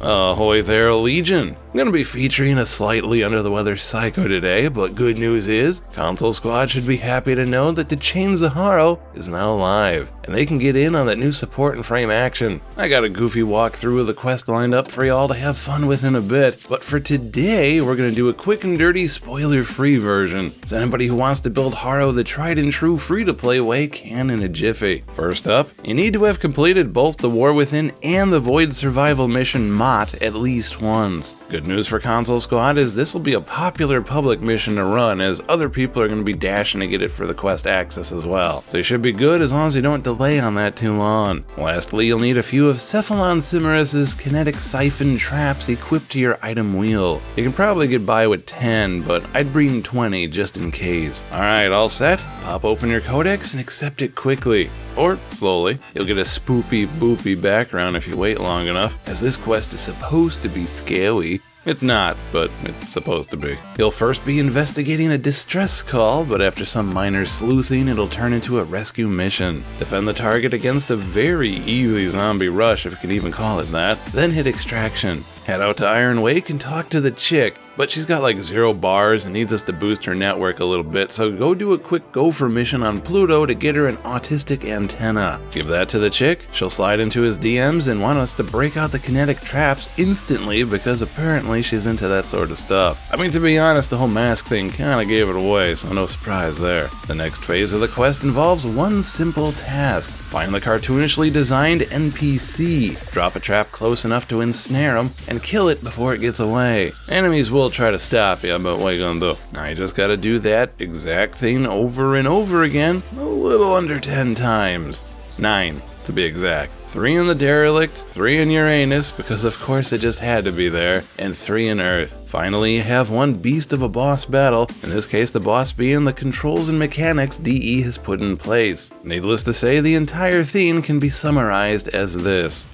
Ahoy there, Legion! I'm gonna be featuring a slightly under the weather psycho today, but good news is, Console Squad should be happy to know that the Chains of Harrow is now live, and they can get in on that new support and frame action. I got a goofy walkthrough of the quest lined up for y'all to have fun with in a bit, but for today, we're gonna do a quick and dirty spoiler-free version, so anybody who wants to build Harrow the tried and true free-to-play way can in a jiffy. First up, you need to have completed both the War Within and the Void Survival mission MOT at least once. Good news for Console Squad is this will be a popular public mission to run as other people are going to be dashing to get it for the Quest access as well. So you should be good as long as you don't delay on that too long. Lastly, you'll need a few of Cephalon Simaris's kinetic siphon traps equipped to your item wheel. You can probably get by with 10, but I'd bring 20 just in case. Alright, all set? Pop open your codex and accept it quickly. Or slowly. You'll get a spoopy boopy background if you wait long enough, as this quest is supposed to be scary. It's not, but it's supposed to be. You'll first be investigating a distress call, but after some minor sleuthing, it'll turn into a rescue mission. Defend the target against a very easy zombie rush, if you can even call it that, then hit extraction. Head out to Iron Wake and talk to the chick, but she's got like zero bars and needs us to boost her network a little bit, so go do a quick gopher mission on Pluto to get her an autistic antenna. Give that to the chick, she'll slide into his DMs and want us to break out the kinetic traps instantly because apparently she's into that sort of stuff. I mean, to be honest, the whole mask thing kinda gave it away, so no surprise there. The next phase of the quest involves one simple task. Find the cartoonishly designed NPC, drop a trap close enough to ensnare him, and kill it before it gets away. Enemies will try to stop you, but what you gonna do? Now you just gotta do that exact thing over and over again, a little under 10 times. 9 to be exact. Three in the derelict, three in Uranus, because of course it just had to be there, and three in Earth. Finally, you have one beast of a boss battle, in this case the boss being the controls and mechanics DE has put in place. Needless to say, the entire theme can be summarized as this.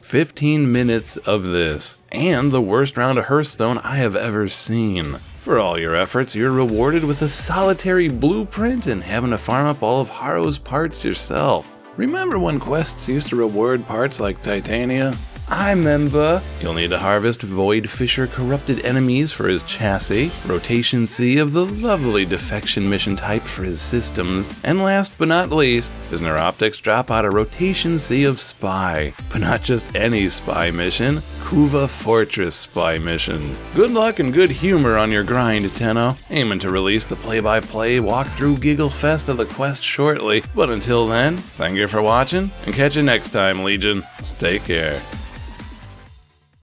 15 minutes of this, and the worst round of Hearthstone I have ever seen. For all your efforts, you're rewarded with a solitary blueprint and having to farm up all of Harrow's parts yourself. Remember when quests used to reward parts like Titania? I remember. You'll need to harvest Void Fissure corrupted enemies for his chassis, Rotation C of the lovely defection mission type for his systems, and last but not least, his Neuroptics drop out a Rotation C of Spy. But not just any spy mission, Kuva Fortress spy mission. Good luck and good humor on your grind, Tenno. Aiming to release the play-by-play walkthrough giggle fest of the quest shortly, but until then, thank you for watching, and catch you next time, Legion. Take care.